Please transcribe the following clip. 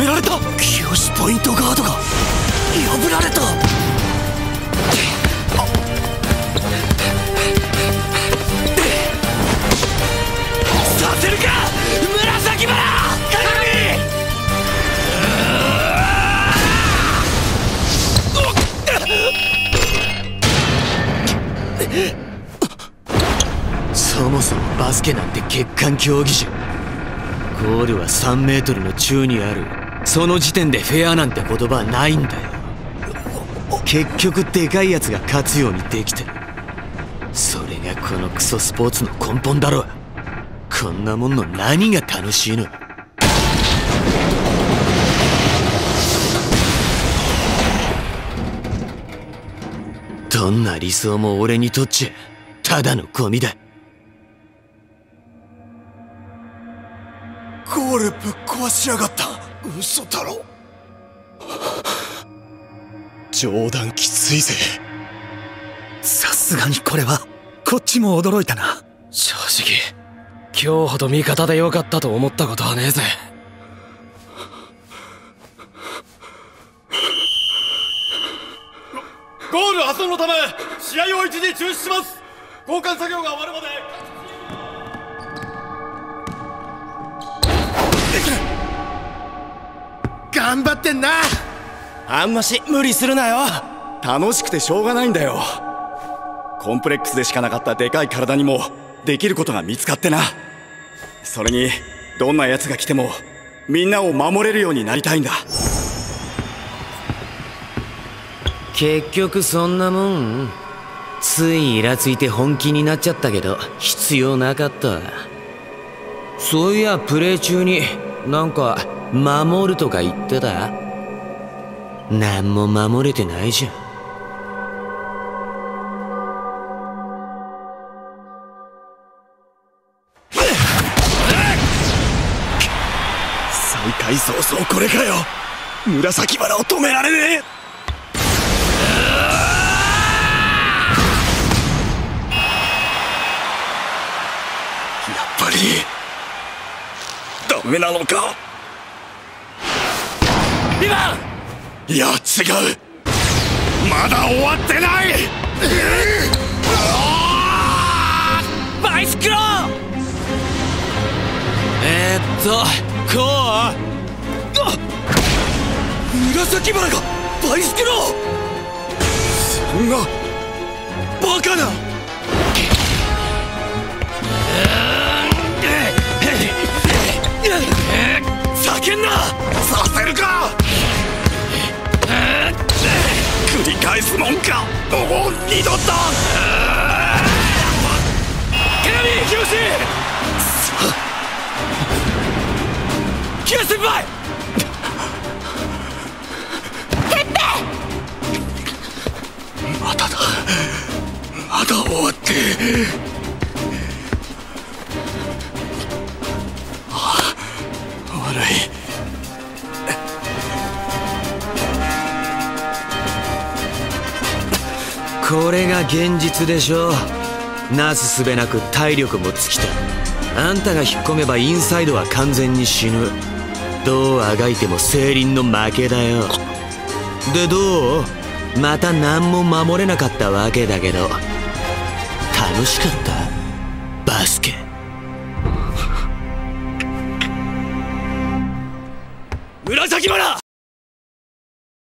められた。清ポイントガードが破られた。させるか。紫原。そもそもバスケなんて欠陥競技じゃ。ゴールは3メートルの宙にある。その時点でフェアなんて言葉はないんだよ。結局でかいやつが勝つようにできて。るそれがこのクソスポーツの根本だろこんなもんの何が楽しいの？どんな理想も俺にとっちゃただのゴミだ。ゴールぶっ壊しやがった。嘘だろ冗談きついぜ。さすがにこれはこっちも驚いたな。正直今日ほど味方でよかったと思ったことはねえぜ。ゴール破損のため試合を一時中止します。交換作業が終わるまで頑張ってんな。あんまし無理するなよ。楽しくてしょうがないんだよ。コンプレックスでしかなかったでかい体にもできることが見つかってな。それにどんな奴が来てもみんなを守れるようになりたいんだ。結局そんなもんついイラついて本気になっちゃったけど必要なかった。そういやプレイ中になんか守るとか言ってた？何も守れてないじゃん。再開早々これかよ。紫原を止められねえ。やっぱり。ダメなのか？ビバいや違う。まだ終わってない！バイスクロー！えー、っとこう？あ紫原がバイスクロー！そんなバカな！返すもんか。もう二度と。ケナミ清キヤ先輩まだ。だまだ終わってこれが現実でしょなすすべなく体力も尽きた。あんたが引っ込めばインサイドは完全に死ぬ。どうあがいてもセイリンの負けだよ。でどう？また何も守れなかったわけだけど。楽しかった？バスケ。紫原